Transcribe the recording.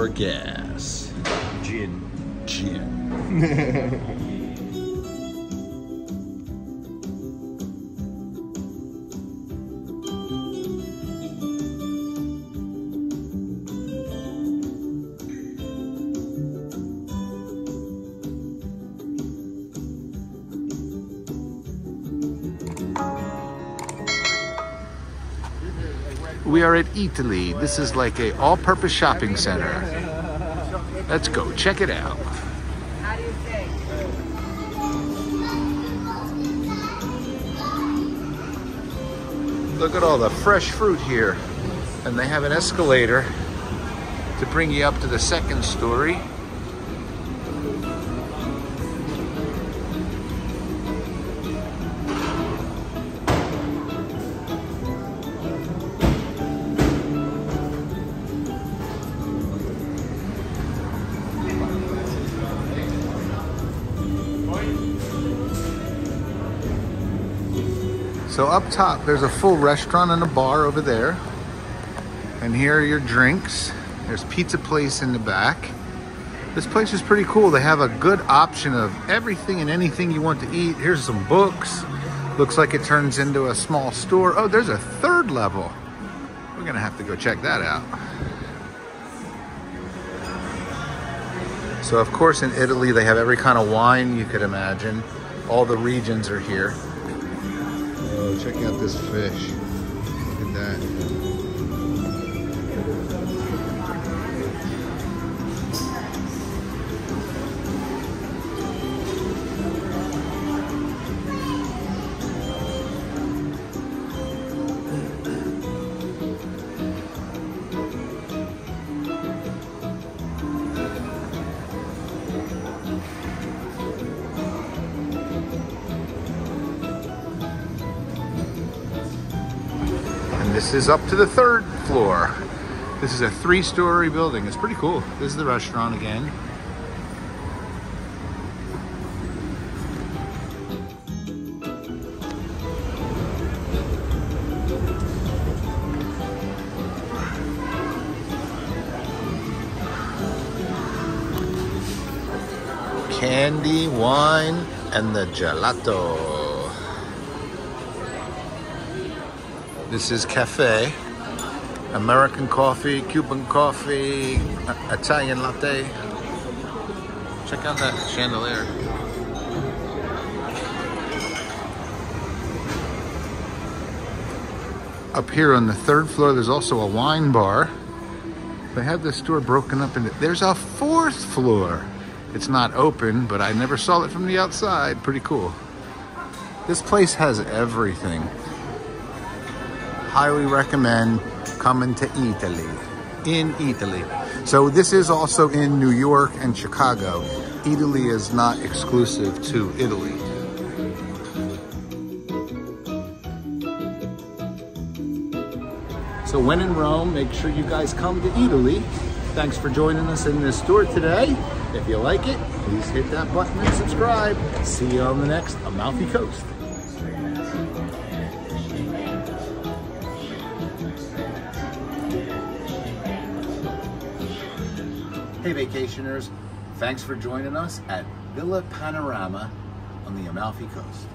Pure gas. Gin. Gin. We are at Eataly. This is like a all-purpose shopping center. Let's go check it out. Look at all the fresh fruit here. And they have an escalator to bring you up to the second story. So up top, there's a full restaurant and a bar over there. And here are your drinks. There's pizza place in the back. This place is pretty cool. They have a good option of everything and anything you want to eat. Here's some books. Looks like it turns into a small store. Oh, there's a third level. We're gonna have to go check that out. So of course in Italy, they have every kind of wine you could imagine. All the regions are here. Oh, check out this fish. Look at that. This is up to the third floor. This is a three-story building. It's pretty cool. This is the restaurant again. Candy, wine, and the gelato. This is cafe. American coffee, Cuban coffee, uh, Italian latte. Check out that chandelier. Up here on the third floor, there's also a wine bar. They have this store broken up into. There's a fourth floor. It's not open, but I never saw it from the outside. Pretty cool. This place has everything highly recommend coming to Eataly. In Italy. So this is also in New York and Chicago. Eataly is not exclusive to Italy. So when in Rome, make sure you guys come to Eataly. Thanks for joining us in this tour today. If you like it, please hit that button and subscribe. See you on the next Amalfi Coast. Hey vacationers, thanks for joining us at Villa Panorama on the Amalfi Coast.